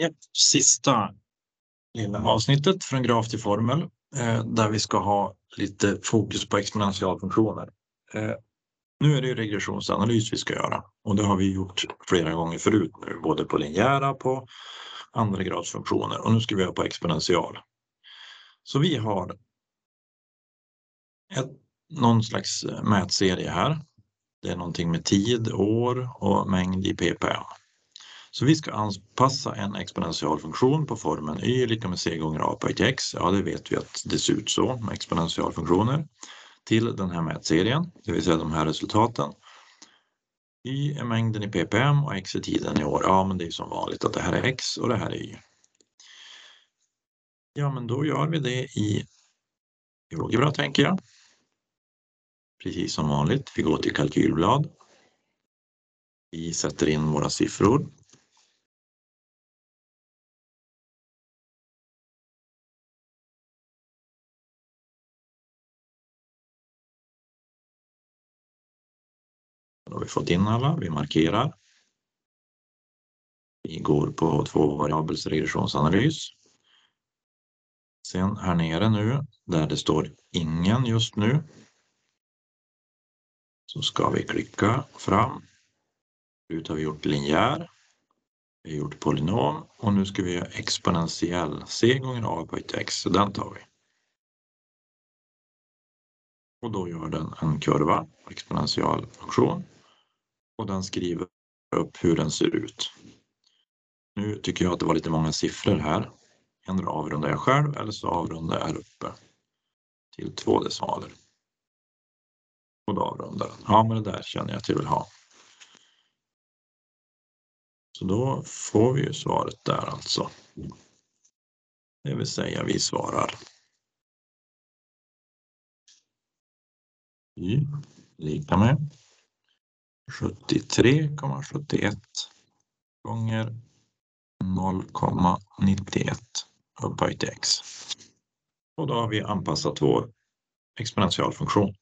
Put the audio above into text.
ett sista lilla avsnittet från graf till formel eh, där vi ska ha lite fokus på exponentialfunktioner. Eh, nu är det ju regressionsanalys vi ska göra och det har vi gjort flera gånger förut nu, både på linjära på andra gradsfunktioner och nu ska vi göra på exponential. Så vi har ett, någon slags eh, mätserie här. Det är någonting med tid, år och mängd i ppm. Så vi ska anpassa en exponentialfunktion på formen y är lika med c gånger a på ett x. Ja, det vet vi att det ser ut så med exponentialfunktioner till den här mätserien, det vill säga de här resultaten. Y är mängden i ppm och x är tiden i år. Ja, men det är som vanligt att det här är x och det här är y. Ja, men då gör vi det i GeoGebra tänker jag. Precis som vanligt. Vi går till kalkylblad. Vi sätter in våra siffror. Då har vi fått in alla, vi markerar. Vi går på två variabels regressionsanalys. Sen här nere nu, där det står ingen just nu, så ska vi klicka fram. Förut har vi gjort linjär. Vi har gjort polynom och nu ska vi göra exponentiell c gånger a på ett x, så den tar vi. Och då gör den en kurva, exponentialfunktion och den skriver upp hur den ser ut. Nu tycker jag att det var lite många siffror här. Endera avrundar jag själv eller så avrundar jag här uppe till två decimaler. Och då avrundar den. Ja, men det där känner jag att jag vill ha. Så då får vi ju svaret där alltså. Det vill säga vi svarar mm, y lika med 73,71 gånger 0,91 upphöjt till x. Och då har vi anpassat vår exponentialfunktion.